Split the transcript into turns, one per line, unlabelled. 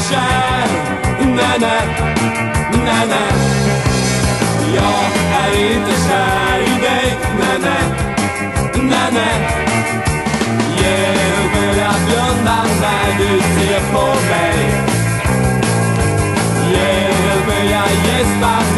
sunshine Na, na, na, na. Jag är inte kär i dig, Na, na, na, na Hjälper att blunda när du ser på mig Hjälper jag gäspar